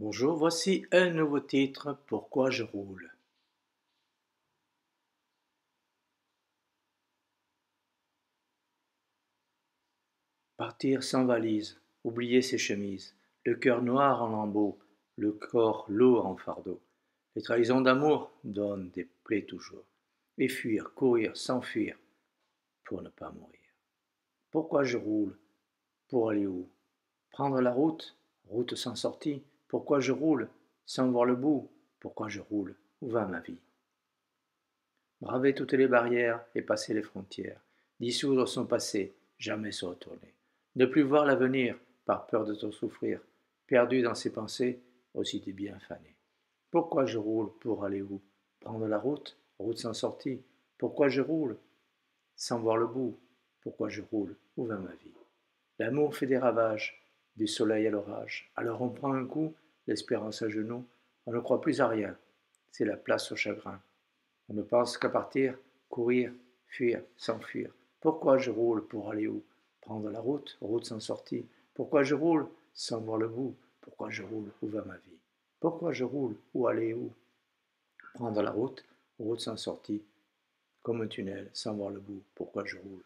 Bonjour, voici un nouveau titre Pourquoi je roule? Partir sans valise, oublier ses chemises, le cœur noir en lambeaux, le corps lourd en fardeau. Les trahisons d'amour donnent des plaies toujours. Et fuir, courir, s'enfuir pour ne pas mourir. Pourquoi je roule? Pour aller où? Prendre la route? Route sans sortie? Pourquoi je roule sans voir le bout? Pourquoi je roule Où va ma vie? Braver toutes les barrières et passer les frontières, dissoudre son passé, jamais se retourner, ne plus voir l'avenir par peur de trop souffrir, perdu dans ses pensées, aussi bien fanés. Pourquoi je roule Pour aller où? Prendre la route? Route sans sortie. Pourquoi je roule Sans voir le bout? Pourquoi je roule Où va ma vie? L'amour fait des ravages, du soleil à l'orage. Alors on prend un coup, l'espérance à genoux, on ne croit plus à rien, c'est la place au chagrin. On ne pense qu'à partir, courir, fuir, s'enfuir. Pourquoi je roule pour aller où? Prendre la route, route sans sortie. Pourquoi je roule sans voir le bout? Pourquoi je roule? Où va ma vie? Pourquoi je roule? Où aller? Où? Prendre la route, route sans sortie, comme un tunnel sans voir le bout. Pourquoi je roule?